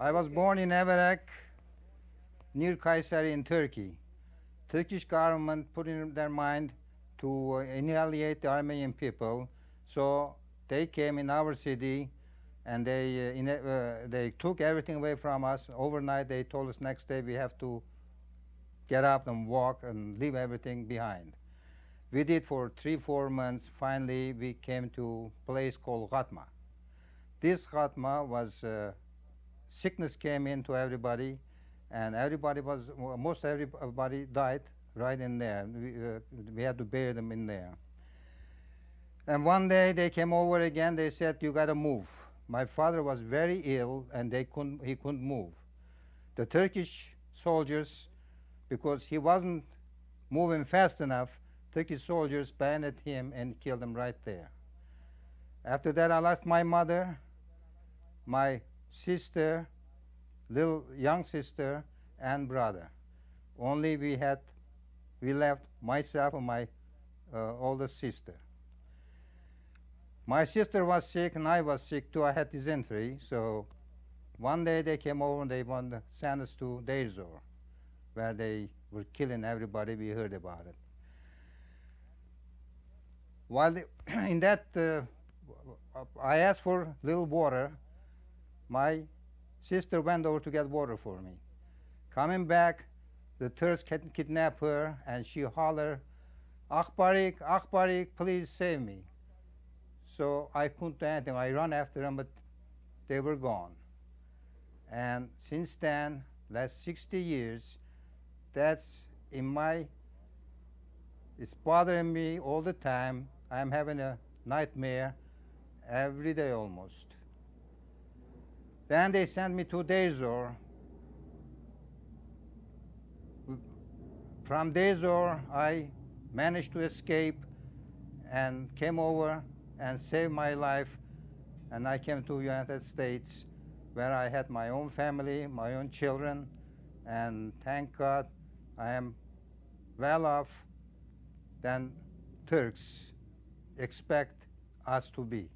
I was born in Everek, near Kayseri in Turkey. Turkish government put in their mind to uh, annihilate the Armenian people, so they came in our city and they uh, in, uh, they took everything away from us. Overnight, they told us next day we have to get up and walk and leave everything behind. We did for three, four months. Finally, we came to a place called Ghatma. This Ghatma was uh, sickness came into everybody, and everybody was most everybody died right in there. We, uh, we had to bury them in there. And one day they came over again. They said, "You got to move." My father was very ill, and they couldn't. He couldn't move. The Turkish soldiers, because he wasn't moving fast enough, Turkish soldiers bayoneted him and killed him right there. After that, I lost my mother, my sister, little young sister, and brother. Only we had, we left myself and my uh, older sister. My sister was sick and I was sick too. I had dysentery. So one day they came over and they wanted to send us to Deir where they were killing everybody. We heard about it. While the, in that, uh, I asked for little water. My sister went over to get water for me. Coming back, the Turks kid- kidnapped her and she hollered, Akbarik, Akbarik, please save me. So I couldn't do anything. I ran after them, but they were gone. And since then, last 60 years, that's in my, it's bothering me all the time. I'm having a nightmare every day almost. Then they sent me to Deir Zor. From Deir Zor, I managed to escape and came over and saved my life. And I came to United States where I had my own family, my own children, and thank God I am well off than Turks expect us to be.